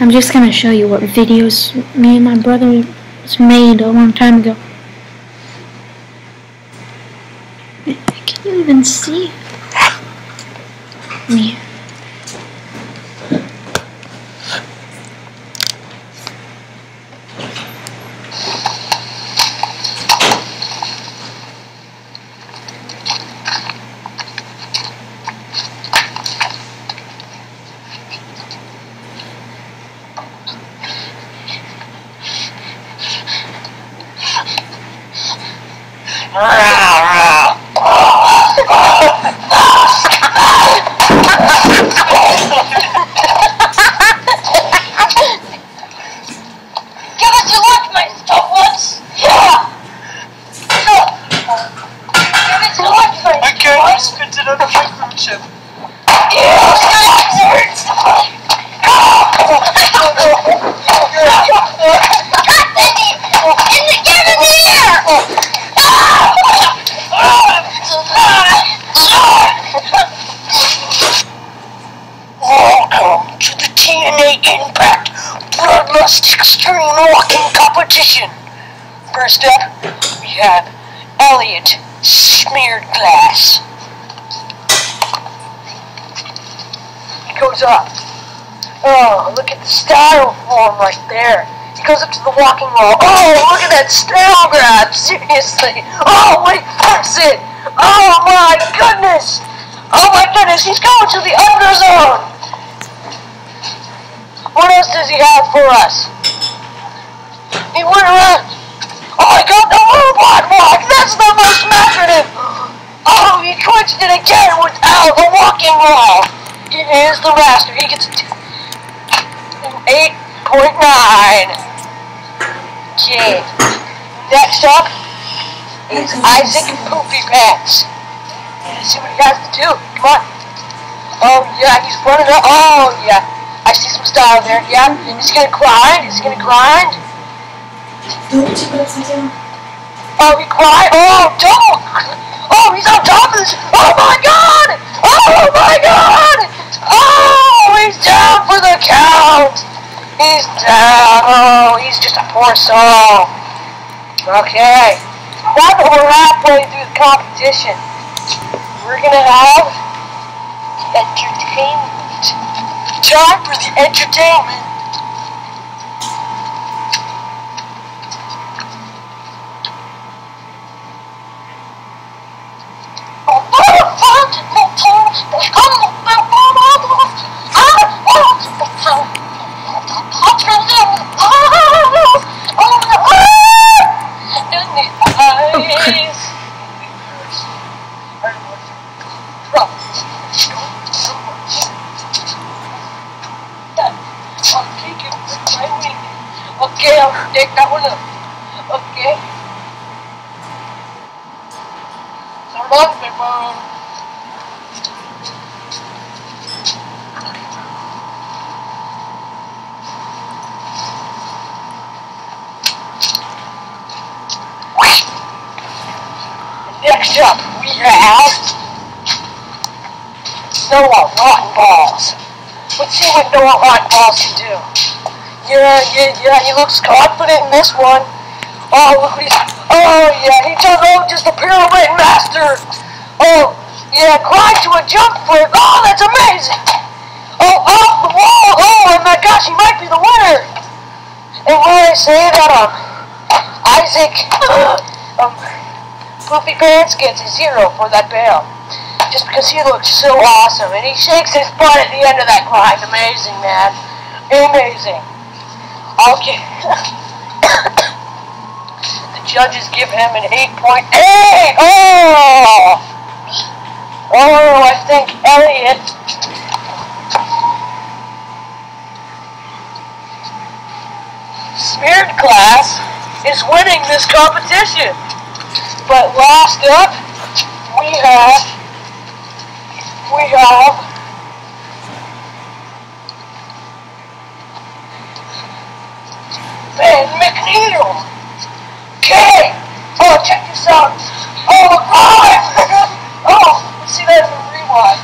I'm just gonna show you what videos me and my brother made a long time ago. Can you even see me? Give us your lunch, my stones! Yeah! Give us your lunch, my I can't spit it out of my food chip. Welcome to the TNA Impact Bloodlust Extreme Walking Competition. First up, we have Elliot Smeared Glass. He goes up. Oh, look at the style form right there. He goes up to the walking wall. Oh, look at that style grab. Seriously. Oh, wait, flips it. Oh my goodness. Oh my goodness, he's going to the under zone. What else does he have for us? He went around. Oh my god, the robot walk! That's the most massive! Oh, he twitched it again without the walking wall! It is the master. He gets a t- an 8.9. Okay. Next up is Isaac Poopy Pants. Let's see what he has to do. Come on. Oh yeah, he's running up. Oh yeah. I see some style there. Yeah. He's gonna grind. He's gonna grind. Oh, he cried. Oh, don't. Oh, he's on top of this. Oh my god. Oh my god. Oh, he's down for the count. He's down. Oh, he's just a poor soul. Okay. Now that we're halfway through the competition, we're gonna have entertainment. Time for the entertainment. Okay, I'll take that one up. Okay. Long, my mom. Next up, we have Noah Rotten Balls. Let's see what Noah Rotten Balls can do. Yeah, yeah, yeah, he looks confident in this one. Oh, look what he's... Oh, yeah, he does, oh, just a pirouette master. Oh, yeah, grind to a jump flip. Oh, that's amazing. Oh, off the wall. Oh, oh my gosh, he might be the winner. And when I say that, um, Isaac, um, Poopy Pants gets a zero for that bail. Just because he looks so awesome. And he shakes his butt at the end of that grind. Amazing, man. Amazing. Okay. the judges give him an 8.8. Oh! Oh, I think Elliot. Smeared class is winning this competition. But last up, we have, we have Ben McNeil. Okay. Oh, check this out. Oh, oh God. Oh, let's see that in the rewind.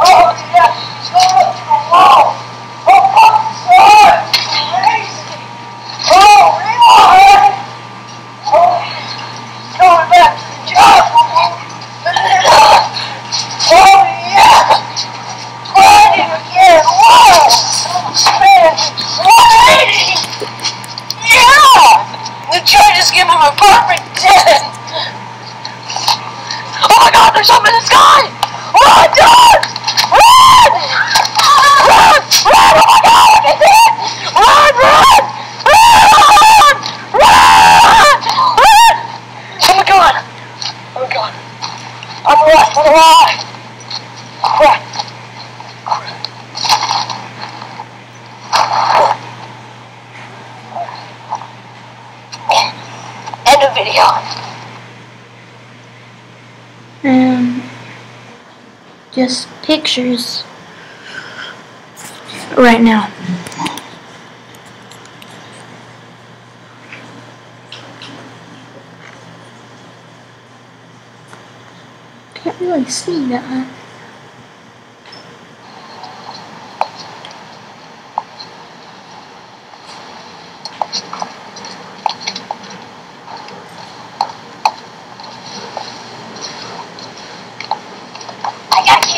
Oh, yeah. He's going up to the wall. just give him a perfect 10. Oh my god, there's something in the sky! Run, John! Run! Run! Run! Oh my god, look at it! Run, run! Run! Run! Run! Oh my god! Oh my god. I'm alive, I'm alive! Crap. End of video. Um, just pictures right now. Can't really see that.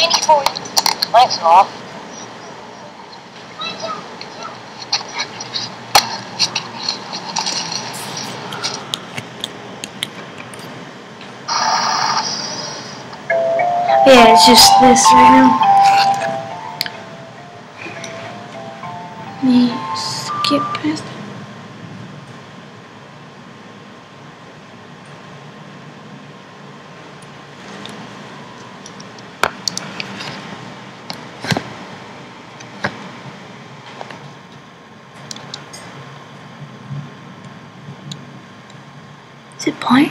Candy for. Thanks, Mom. Yeah, it's just this right now. It?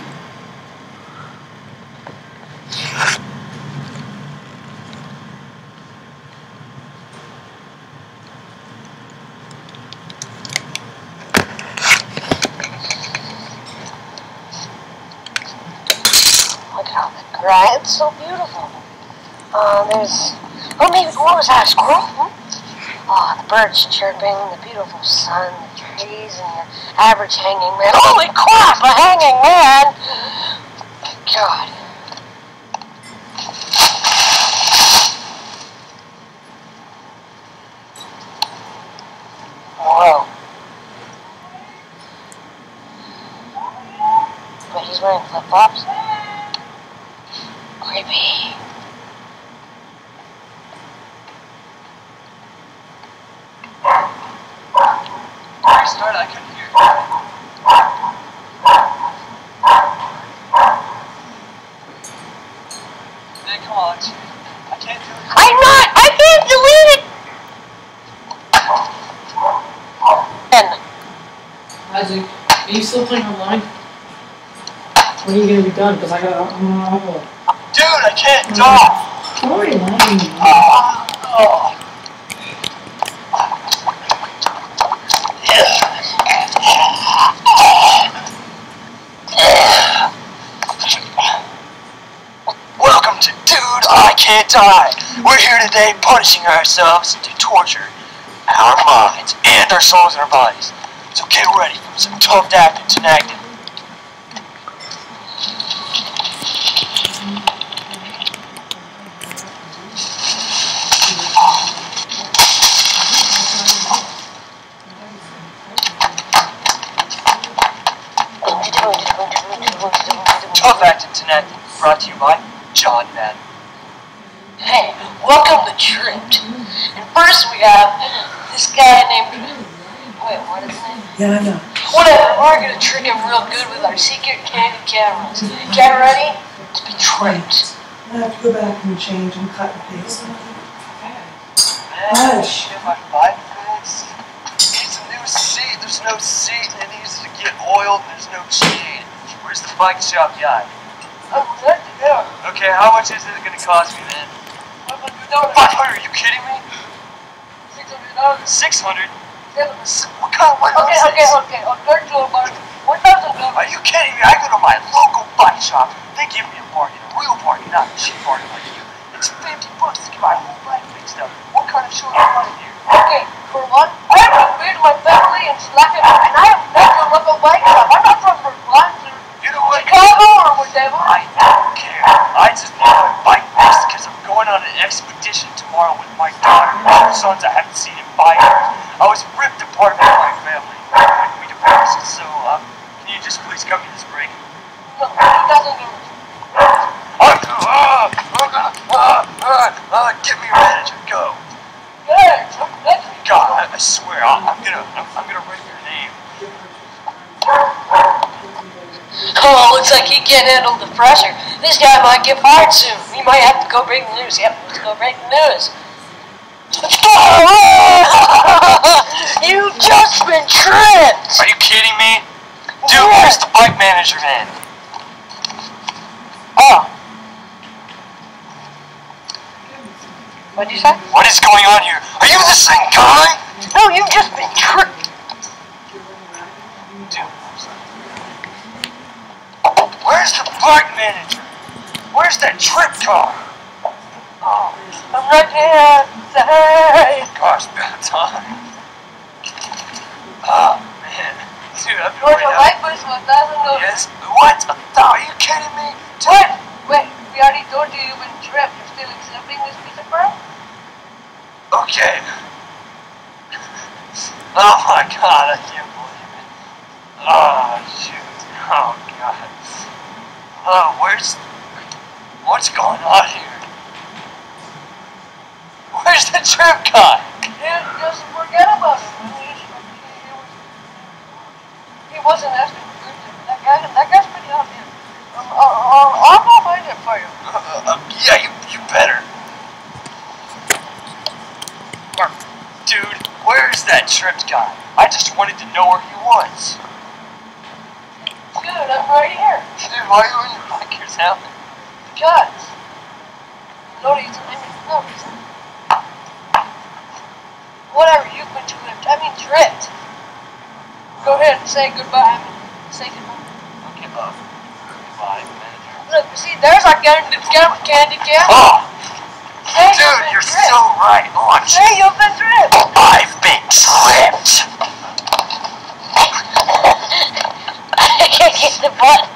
Look at all the grass. It's so beautiful. Uh, there's. Oh, maybe what was that? A squirrel? Huh? Oh, the birds chirping, the beautiful sun, trees, and your average hanging man. Holy crap, a hanging man! God. Whoa. But he's wearing flip flops. Creepy. Restart, I couldn't hear. Man, come on. I can't do it. I'm not! I can't delete it! Isaac, are you still playing online? When are you gonna be done? Because I got. I'm on upload. Dude, I can't oh, talk. Sorry, man. Oh. Welcome to Dude, I Can't Die. We're here today punishing ourselves to torture our minds and our souls and our bodies. So get ready for some tough acting tonight. Tough acting tonight brought to you by John Madden. hey, welcome to Tripped. And first we have this guy named. Wait, what is his name? Oh, yeah, I know. Whatever, we're gonna trick him real good with our secret candy cameras. Get ready to be tripped. I have to go back and change and cut and paste. Man, Hush. shit, my bike fixed. Needs a new seat. There's no seat and it needs to get oiled there's no chain. Where's the bike shop guy? Oh, to go. Okay, how much is it gonna cost me then? I'm gonna do that. 500, are you kidding me? Six hundred dollars. 600? Okay, What kind of what okay, is this? okay. I'll turn to about one thousand Are you kidding me? I go to my local bike shop. They give me a bargain, a real bargain, not a cheap bargain like you. It's 50 bucks to get my whole bike fixed up. What kind of show do you want here? Okay, for one, I have to feed my family and slack it, and I have never left a bike shop. I'm not from Vermont or You know what? Chicago or whatever. I don't care. I just need my bike fixed because I'm going on an expedition tomorrow with my daughter and two sons I haven't seen in five years. I was ripped apart by my family when we divorced, so uh, can you just please come me this break. No, he doesn't give me. Uh, get me manager, go. Yeah, let's God, I, I swear, I, I'm gonna, I'm, I'm gonna write your name. Oh, looks like he can't handle the pressure. This guy might get fired soon. He might have to go break the news. Yep, let's go break the news. You've just been tripped! Are you kidding me? Dude, where's the bike manager man? Oh. What'd you say? What is going on here? Are you the same guy? No, you've just been tripped. Dude. Where's the bike manager? Where's that trip car? Oh, I'm right here. Say. Gosh, time. Oh, ah, man. Dude, I've been waiting the light push one doesn't know. Yes. What? Are you kidding me? What? Wait, we already told you you've been tripped. You're still accepting this piece of crap? Okay. Oh my god, I can't believe it. Oh, shoot. Oh, God. Oh, where's... What's going on here? Where's the trip guy? Dude, just forget about it. He, he, was, he wasn't good. That guy, that guy's pretty obvious. Um, I'll, I'll, I'll go find it for you. Uh, uh, yeah, you, you better. Dude, where's that tripped guy? I just wanted to know where he was. Dude, I'm right here. Dude, why are you on your bike here, Sam? Because. No reason. I mean, no reason. Whatever, you've been tripped. I mean, tripped. Go ahead and say goodbye. I mean, say goodbye. Okay, uh, goodbye, manager. Look, see, there's our candy, candy can. Oh, you've dude, you're tripped. so right. Oh, I'm you've been tripped. I've been tripped. I can't get the button.